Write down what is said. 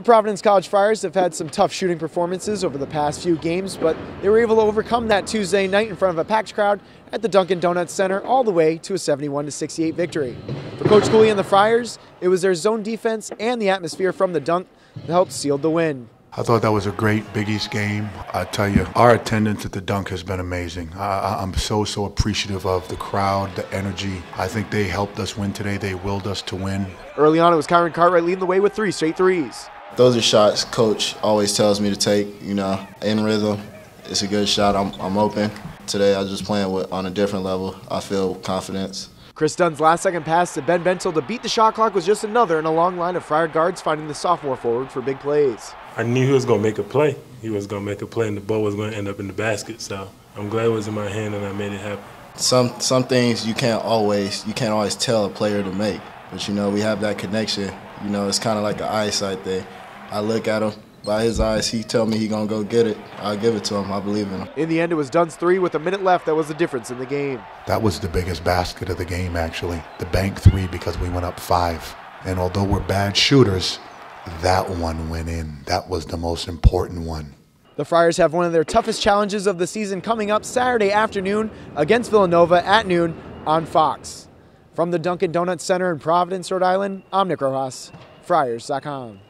The Providence College Friars have had some tough shooting performances over the past few games, but they were able to overcome that Tuesday night in front of a packed crowd at the Dunkin' Donuts Center all the way to a 71 68 victory. For Coach Cooley and the Friars, it was their zone defense and the atmosphere from the dunk that helped seal the win. I thought that was a great Big East game. I tell you, our attendance at the dunk has been amazing. I, am so, so appreciative of the crowd, the energy. I think they helped us win today. They willed us to win. Early on, it was Kyron Cartwright leading the way with three straight threes. Those are shots coach always tells me to take, you know, in rhythm. It's a good shot. I'm, I'm open. Today I was just playing with, on a different level. I feel confidence. Kris Dunn's last second pass to Ben Bentil to beat the shot clock was just another in a long line of Friar guards finding the sophomore forward for big plays. I knew he was going to make a play. He was going to make a play and the ball was going to end up in the basket. So I'm glad it was in my hand and I made it happen. Some, some things you can't always, you can't always tell a player to make. But, you know, we have that connection. You know, it's kind of like an eyesight thing. I look at him. By his eyes, he tell me he gonna go get it. I'll give it to him. I believe in him. In the end, it was Dunn's three with a minute left that was the difference in the game. That was the biggest basket of the game, actually. The bank three because we went up five. And although we're bad shooters, that one went in. That was the most important one. The Friars have one of their toughest challenges of the season coming up Saturday afternoon against Villanova at noon on Fox. From the Dunkin' Donuts Center in Providence, Rhode Island, I'm Nick Rojas, Friars.com.